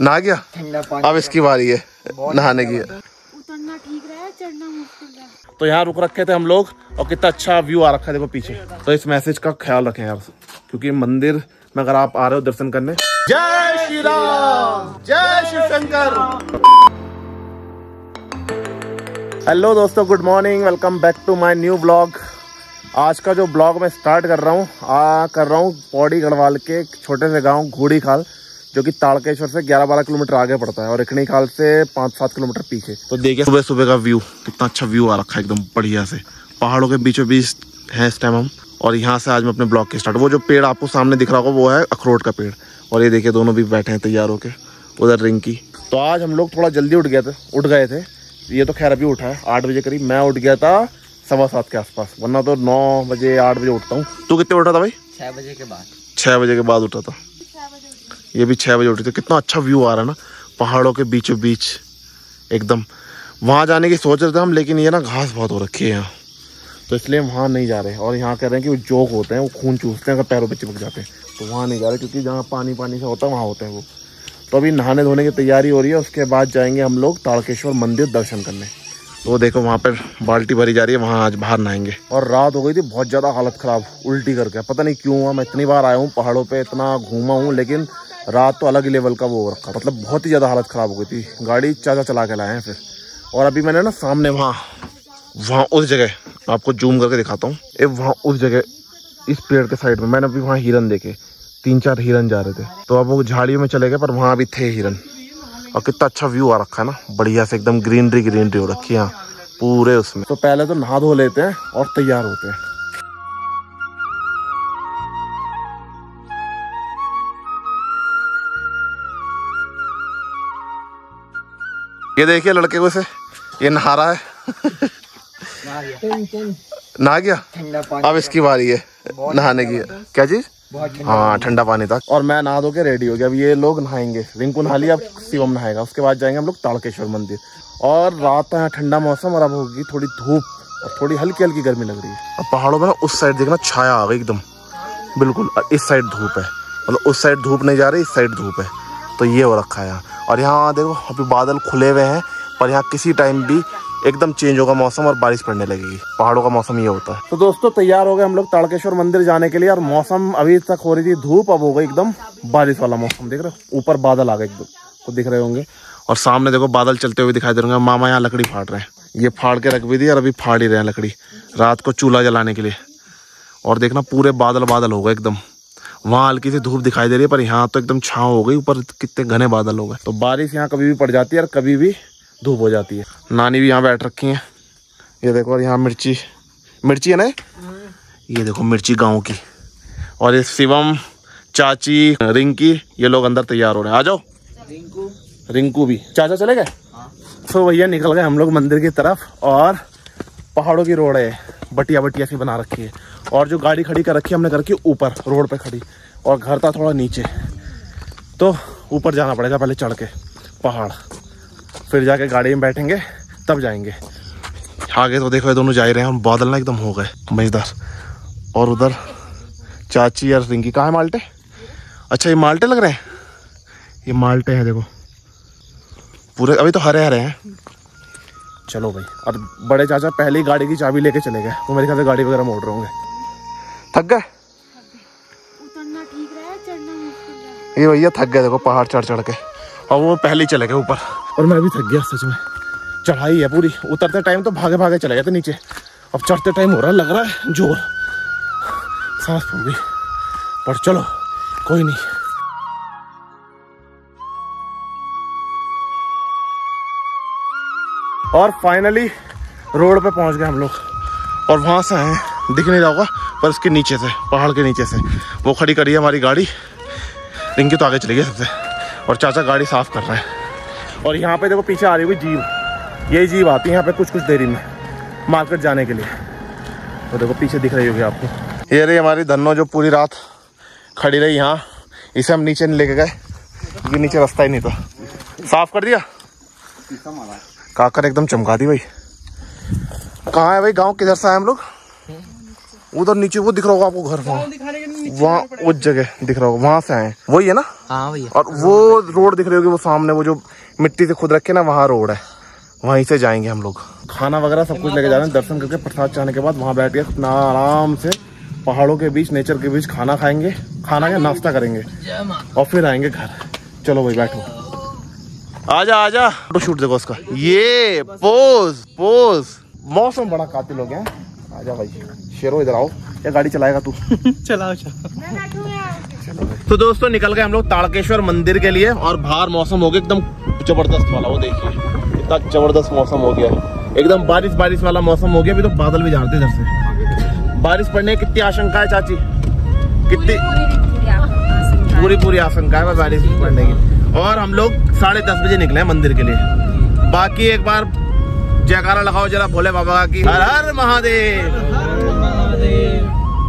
नहा गया? अब इसकी बारी है नहाने की। उतरना ठीक रहा चढ़ना मुश्किल तो यहाँ रुक रखे थे हम लोग और कितना अच्छा व्यू आ रखा है देखो पीछे। तो इस मैसेज का ख्याल रखें यार क्योंकि मंदिर में अगर आप आ रहे हो दर्शन करने। जय श्री राम जय शिव शंकर। हेलो दोस्तों good morning welcome back to my new blog आज का जो ब्लॉग मैं स्टार्ट कर रहा हूँ आ कर रहा हूँ पौड़ी गढ़वाल के छोटे से गाँव घोड़ी खाल। जो कि ताड़केश्वर से 11-12 किलोमीटर आगे पड़ता है और इकनी खाल से 5-7 किलोमीटर पीछे। तो देखिए सुबह सुबह का व्यू कितना अच्छा व्यू आ रखा है एकदम बढ़िया से। पहाड़ों के बीचों बीच है इस टाइम हम और यहाँ से आज मैं अपने ब्लॉग के स्टार्ट वो जो पेड़ आपको सामने दिख रहा होगा वो है अखरोट का पेड़। और ये देखिए दोनों भी बैठे हैं तैयार होकर उधर रिंकी तो आज हम लोग थोड़ा जल्दी उठ गए थे उठ गए थे। ये तो खैर अभी उठा है आठ बजे करीब। मैं उठ गया था सवा सात के आसपास वरना तो नौ बजे आठ बजे उठता हूँ। तू कितने उठा था भाई? छः बजे के बाद। छः बजे के बाद उठा था। ये भी छः बजे उठी थी। कितना अच्छा व्यू आ रहा है ना। पहाड़ों के बीचों बीच एकदम। वहाँ जाने की सोच रहे थे हम, लेकिन ये ना घास बहुत हो रखी है यहाँ। तो इसलिए वहाँ नहीं जा रहे और यहाँ कह रहे हैं कि वो जोक होते हैं, वो खून चूसते हैं, अगर पैरों पे चिपक जाते हैं। तो वहाँ नहीं जा रहे, क्योंकि जहाँ पानी पानी से होता है, वहाँ होते हैं वो। तो अभी नहाने धोने की तैयारी हो रही है, उसके बाद जाएँगे हम लोग ताड़केश्वर मंदिर दर्शन करने। वो देखो वहाँ पर बाल्टी भरी जा रही है, वहाँ आज बाहर नहाएँगे। और रात हो गई थी, बहुत ज़्यादा हालत ख़राब, उल्टी करके। पता नहीं क्यों हुआ, मैं इतनी बार आया हूँ, पहाड़ों पे इतना घूमा हूँ, लेकिन रात तो अलग ही लेवल का वो हो रखा। मतलब बहुत ही ज़्यादा हालत ख़राब हो गई थी। गाड़ी चाचा चला के लाए हैं फिर। और अभी मैंने ना सामने वहाँ वहाँ उस जगह आपको जूम करके दिखाता हूँ। ए, वहाँ उस जगह, इस पेड़ के साइड में, मैंने अभी वहाँ हिरन देखे। तीन चार हिरन जा रहे थे। तो अब वो झाड़ियों में चले गए, पर वहाँ भी थे हिरन। और कितना अच्छा व्यू आ रखा है ना। बढ़िया से एकदम ग्रीनरी ग्रीनरी हो रखी है पूरे उसमें। तो पहले तो नहा धो लेते हैं और तैयार होते हैं। ये देखिए लड़के को से ये नहा रहा है। नहा गया। ठंडा पानी अब इसकी बारी है नहाने की। क्या चीज़? हाँ ठंडा पानी था। और मैं नहा धो के रेडी हो गया। अब ये लोग नहाएँगे। रिंकू नहा लिया अब शिवम नहाएगा। उसके बाद जाएँगे हम लोग ताड़केश्वर मंदिर। और रात है ठंडा मौसम और अब होगी थोड़ी धूप। और थोड़ी हल्की हल्की गर्मी लग रही है। अब पहाड़ों में ना उस साइड देखना छाया आ गई एकदम। बिल्कुल और इस साइड धूप है। मतलब उस साइड धूप नहीं जा रही इस साइड धूप है। तो ये हो रखा है यहाँ। और यहाँ देखो अभी बादल खुले हुए हैं पर यहाँ किसी टाइम भी एकदम चेंज होगा मौसम और बारिश पड़ने लगेगी। पहाड़ों का मौसम ये होता है। तो दोस्तों, तैयार हो गए हम लोग ताड़केश्वर मंदिर जाने के लिए और मौसम अभी तक हो रही थी धूप, अब हो गई एकदम बारिश वाला मौसम। देख रहे हो? ऊपर बादल आ गए एकदम। को दिख रहे होंगे। और सामने देखो, बादल चलते हुए दिखाई दे रहे मामा यहाँ लकड़ी फाड़ रहे हैं। ये फाड़ के रख भी दी और अभी फाड़ ही रहे हैं लकड़ी। रात को चूल्हा जलाने के लिए। और देखना, पूरे बादल बादल हो गए एकदम। वहाँ हल्की सी धूप दिखाई दे रही है, पर यहाँ तो एकदम छाँव हो गई। ऊपर कितने घने बादल हो गए। तो बारिश यहाँ कभी भी पड़ जाती है और कभी भी धूप हो जाती है। नानी भी यहाँ बैठ रखी है। ये देखो और यहाँ मिर्ची। मिर्ची है ना ये? देखो मिर्ची गाँव की। और ये शिवम चाची रिंकी ये लोग अंदर तैयार हो रहे हैं। आ जाओ। रिंकू। रिंकू भी। चाचा चले गए? तो भैया निकल गए हम लोग मंदिर की तरफ़ और पहाड़ों की रोड है। बटिया बटिया सी बना रखी है। और जो गाड़ी खड़ी कर रखी है हमने घर के ऊपर रोड पे खड़ी। और घर था थोड़ा नीचे। तो ऊपर जाना पड़ेगा पहले चढ़ के। पहाड़। फिर जाके गाड़ी में बैठेंगे तब जाएँगे। आगे तो देखो ये दोनों जा ही रहे हैं और बादल ना एकदम हो गए मज़ेदार। और उधर चाची और रिंकी कहाँ है माल्टे? अच्छा ये माल्टे लग रहे हैं? ये माल्टे हैं देखो। पूरे अभी तो हरे हरे हैं। चलो भाई और बड़े चाचा पहले ही गाड़ी की चाबी लेके चले गए। वो मेरे ख्याल से गाड़ी वगैरह मोड़ रहे होंगे। थक गए? ये भैया थक गए देखो पहाड़ चढ़ चढ़ के। और वो पहले ही चले गए ऊपर। और मैं भी थक गया, सच में। चढ़ाई है पूरी। उतरते टाइम तो भागे भागे चले गए थे नीचे। अब चढ़ते टाइम हो रहा है, लग रहा है ज़ोर। सांस फूल गई। पर चलो, कोई नहीं। और फाइनली रोड पे पहुँच गए हम लोग। और वहाँ से आए। दिख नहीं रहा होगा, पर इसके नीचे से, पहाड़ के नीचे से। वो खड़ी करी है हमारी गाड़ी। रिंकी तो आगे चली गई सबसे। और चाचा गाड़ी साफ़ कर रहा है। और यहाँ पे देखो पीछे आ रही हुई जीव। यही जीव आती है यहाँ पे कुछ कुछ देरी में मार्केट जाने के लिए। तो देखो पीछे दिख रही होगी आपको। ये रही हमारी धनो जो पूरी रात खड़ी रही यहाँ। इसे हम नीचे नहीं लेके गए क्योंकि नीचे रास्ता ही नहीं था। साफ़ कर दिया? काकर एकदम चमका दी भाई। कहाँ है भाई? गाँव किधर से आए हम लोग? उधर नीचे वो दिख रहा होगा आपको घर वहाँ। वहाँ उस जगह दिख रहा होगा वहाँ से आए वही है ना? हाँ भैया और वो रोड दिख रही होगी वो सामने वो जो मिट्टी से खुद रखे ना वहाँ रोड है। वहीं से जाएँगे हम लोग। खाना वगैरह सब कुछ लेके जा रहे हैं। दर्शन करके प्रसाद चाहने के बाद वहाँ बैठ के अपना आराम से पहाड़ों के बीच नेचर के बीच खाना खाएँगे। खाना या नाश्ता करेंगे। और फिर आएँगे घर। चलो भाई बैठो। आजा आजा। फ़ोटो शूट देखो उसका। ये पोज पोज। मौसम बड़ा कातिल हो गया है। आजा भाई। शेरो इधर आओ। या गाड़ी चलाएगा तू? चलाओ चलो। तो दोस्तों निकल गए हम लोग ताड़केश्वर मंदिर के लिए और बाहर मौसम हो गया एकदम ज़बरदस्त वाला वो देखिए। इतना ज़बरदस्त मौसम हो गया एकदम बारिश बारिश वाला मौसम हो गया अभी तो बादल भी झाड़ते इधर से। बारिश पड़ने की कितनी आशंका है चाची? कितनी? पूरी पूरी आशंका है बारिश पड़ने की। और हम लोग साढ़े दस बजे निकले हैं मंदिर के लिए। बाकी एक बार जयकारा लगाओ जरा भोले बाबा का की। हर हर महादेव।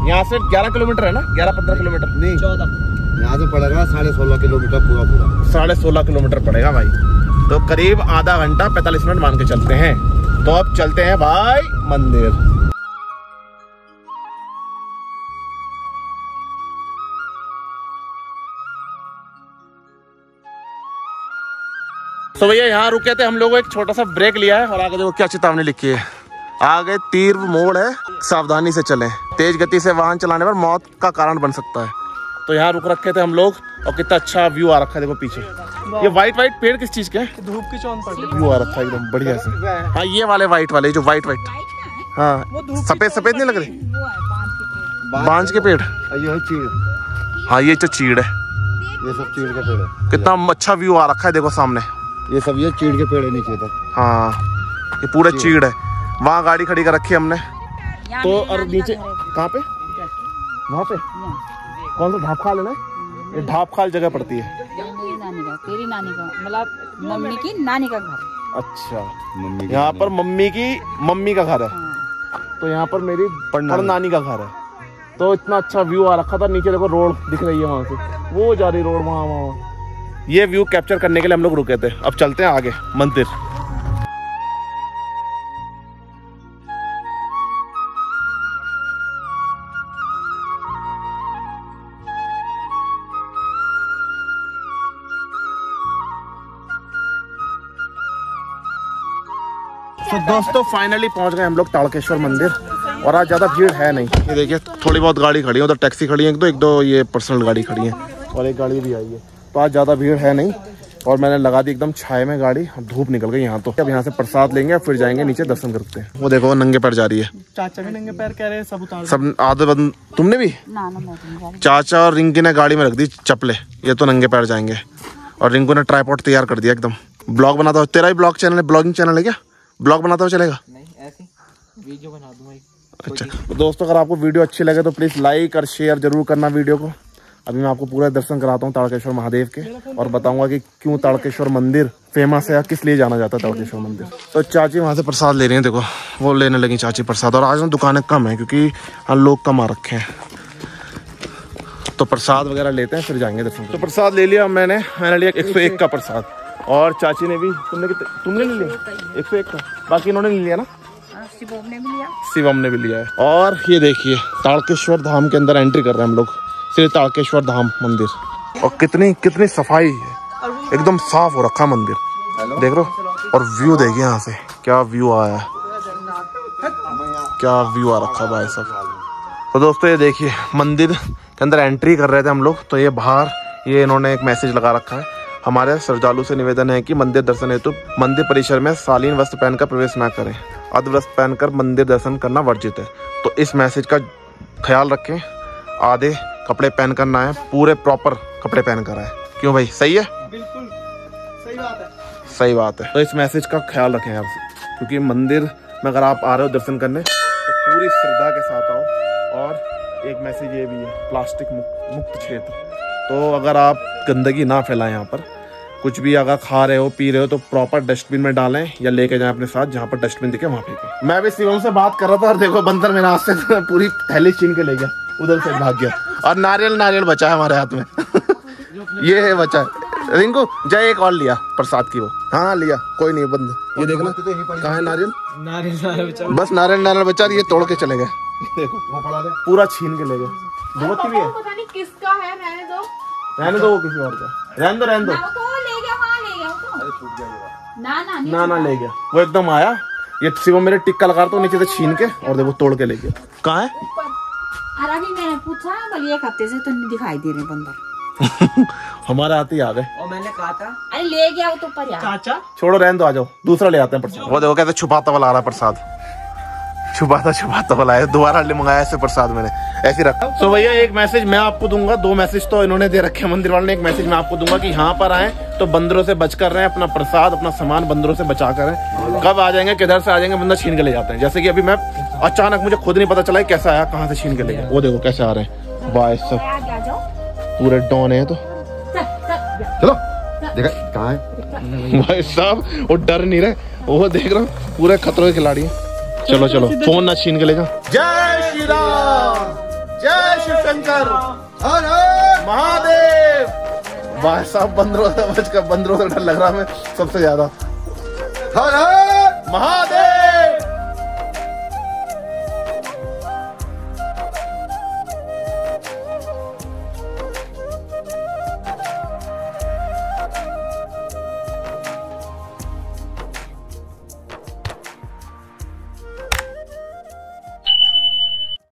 यहाँ से 11 किलोमीटर है ना? 11-15 किलोमीटर? नहीं। यहाँ से पड़ेगा साढ़े सोलह किलोमीटर पूरा पूरा। साढ़े सोलह किलोमीटर पड़ेगा भाई। तो करीब आधा घंटा पैतालीस मिनट मान के चलते हैं। तो अब चलते हैं भाई मंदिर। तो भैया यहाँ रुके थे हम लोगों एक छोटा सा ब्रेक लिया है। और आगे देखो क्या चेतावनी लिखी है। आगे तीर मोड़ है सावधानी से चलें। तेज गति से वाहन चलाने पर मौत का कारण बन सकता है। तो यहाँ रुक रखे थे हम लोग और कितना अच्छा व्यू आ रखा है देखो पीछे। ये व्हाइट व्हाइट पेड़ किस चीज़ के धूप की चौन पड़ व्यू आ रखा है एकदम बढ़िया से। हाँ ये वाले व्हाइट वाले जो व्हाइट व्हाइट हाँ? सफ़ेद सफ़ेद नहीं लग रही? बांझ के पेड़। ये चीड़। हाँ ये जो चीड़ है। ये सब चीड़ के पेड़ है। कितना अच्छा व्यू आ रखा है देखो सामने। ये सब ये चीड़ के पेड़ है नीचे तक हाँ ये पूरा चीड़। है। वहाँ गाड़ी खड़ी कर रखी हमने। तो और नीचे कहाँ पे? वहाँ पे? कौन सा ढाप खाल है ना? ये ढाप खाल जगह पड़ती है। नानी का तेरी नानी का मतलब मम्मी की नानी का घर। अच्छा। मम्मी यहाँ पर मम्मी की मम्मी का घर है। हाँ। तो यहाँ पर मेरी पर नानी का घर है। तो इतना अच्छा व्यू आ रखा था नीचे देखो रोड दिख रही है वहाँ से। वो जा रही रोड वहाँ वहाँ। ये व्यू कैप्चर करने के लिए हम लोग रुके थे। अब चलते हैं आगे मंदिर। तो दोस्तों फाइनली पहुँच गए हम लोग ताड़केश्वर मंदिर और आज ज़्यादा भीड़ है नहीं। ये देखिए थोड़ी बहुत गाड़ी खड़ी है उधर टैक्सी खड़ी है एक दो एक दो ये पर्सनल गाड़ी खड़ी है। और एक गाड़ी भी आई है। तो आज ज़्यादा भीड़ है नहीं और मैंने लगा दी एकदम छाए में गाड़ी अब धूप निकल गई यहाँ तो। अब यहाँ से प्रसाद लेंगे और फिर जाएँगे नीचे दर्शन करते हैं। वो देखो वो नंगे पैर जा रही है। चाचा भी नंगे पैर कह रहे हैं सब उतार सब आधे बंद तुमने भी? ना ना मैं नहीं जा रही चाचा और रिंकी ने गाड़ी में रख दी चपले ये तो नंगे पैर जाएँगे। और रिंकू ने ट्राईपोर्ट तैयार कर दिया एकदम। ब्लॉग बनाता हो तेरा ही ब्लॉग चैनल है? ब्लॉगिंग चैनल है क्या? ब्लॉग बनाता हो चलेगा? नहीं ऐसे वीडियो बना दूँगा अच्छा। दोस्तों अगर आपको वीडियो अच्छी लगे तो प्लीज़ लाइक और शेयर ज़रूर करना वीडियो को। अभी मैं आपको पूरा दर्शन कराता हूँ ताड़केश्वर महादेव के और बताऊँगा कि क्यों ताड़केश्वर मंदिर फ़ेमस है या किस लिए जाना जाता है ताड़केश्वर मंदिर। तो चाची वहाँ से प्रसाद ले रही हैं देखो वो लेने लगी चाची प्रसाद और आज ना दुकानें कम है क्योंकि हम लोग कम आ रखे हैं। तो प्रसाद वगैरह लेते हैं फिर जाएँगे दर्शन तो प्रसाद ले लिया मैंने मैंने लिया एक सौ एक का प्रसाद। और चाची ने भी तुमने तुमने नहीं लिया एक सौ एक का। बाकी इन्होंने नहीं लिया ना? शिवम ने भी लिया। शिवम ने भी लिया है। और ये देखिए ताड़केश्वर धाम के अंदर एंट्री कर रहे हैं हम लोग। श्री ताड़केश्वर धाम मंदिर। और कितनी कितनी सफ़ाई है। एकदम साफ़ हो रखा मंदिर। देख लो और व्यू देखिए यहाँ से। क्या व्यू आया है। क्या व्यू आ रखा भाई साहब। तो दोस्तों, ये देखिए, मंदिर के अंदर एंट्री कर रहे थे हम लोग। तो ये बाहर, ये इन्होंने एक मैसेज लगा रखा है। हमारे श्रद्धालु से निवेदन है कि मंदिर दर्शन हेतु मंदिर परिसर में शालीन वस्त्र पहनकर प्रवेश ना करें। अर्ध वस्त्र पहनकर मंदिर दर्शन करना वर्जित है। तो इस मैसेज का ख्याल रखें। आधे कपड़े पहन कर ना आए पूरे प्रॉपर कपड़े पहन कर आए। क्यों भाई? सही है? बिल्कुल सही बात है। सही बात है। तो इस मैसेज का ख्याल रखें आप क्योंकि मंदिर में अगर आप आ रहे हो दर्शन करने तो पूरी श्रद्धा के साथ आओ और एक मैसेज ये भी है प्लास्टिक मुक्त मुक्त क्षेत्र। तो अगर आप गंदगी ना फैलाएँ यहाँ पर कुछ भी अगर खा रहे हो पी रहे हो तो प्रॉपर डस्टबिन में डालें या लेके जाएँ अपने साथ जहाँ पर डस्टबिन दिखे वहाँ फेंकें मैं भी शिवम से बात कर रहा था और देखो बंदर मेरे हाथ से पूरी थैली छीन के ले गया उधर से भाग गया। और नारियल नारियल बचा है हमारे हाथ में। ये है बचा है। रिंकू जय एक और लिया प्रसाद की वो। हाँ लिया कोई नहीं बंद। ये देखना कहाँ है नारियल? नारियल नारियल बचा। बस नारियल नारियल बचा ये तोड़ के चले गए। देखो वो पड़ा दे। पूरा छीन के ले गए। भी है। रहने दो। रहने वो किसी और का। रहने दो रहने दो। ना, तो ले गया वहाँ ले गया वो तो ना ना ना ना ले गया। वो एकदम आया। ये शिवम मेरे टिक्का लगा रहा था नीचे से छीन के और देखो तोड़ के ले गया। कहाँ है? और अभी मैंने पूछा बोले एक हफ़्ते से तो नहीं दिखाई दे रहे बंदर हमारे आते ही आ गए और मैंने कहा था अरे ले गया वो तो ऊपर चाचा छोड़ो रहने दो आ जाओ दूसरा ले आते हैं प्रसाद वो देखो कैसे छुपाता हुआ ला रहा है प्रसाद छुपाता छुपाता हुआ लाया दोबारा ले मंगाया ऐसे प्रसाद मैंने ऐसे रखा तो भैया एक मैसेज मैं आपको दूँगा. दो मैसेज तो इन्होंने दे रखे हैं मंदिर वाले. ने एक मैसेज मैं आपको दूँगा कि यहाँ पर आए तो बंदरों से बच कर रहे हैं अपना प्रसाद अपना सामान बंदरों से बचा कर रहे। कब आ जाएँगे? किधर से आ जाएँगे? बंदा छीन के ले जाते हैं। जैसे कि अभी मैं अचानक मुझे खुद नहीं पता चला कैसा आया कहाँ से छीन के ले गया। वो देखो कैसे आ रहे हैं। बाय सब पूरे डॉन है तो। चल देखा कहाँ है? भाई साहब वो डर नहीं रहे। वो देख रहा हूँ पूरे खतरों के खिलाड़ी हैं। चलो चलो फ़ोन ना छीन के ले जा। जय श्री राम। जय शिव शंकर। महादेव। भाई साहब बंदरों से बच कर बंदरों से डर लग रहा है सबसे ज़्यादा। हर हर महादेव।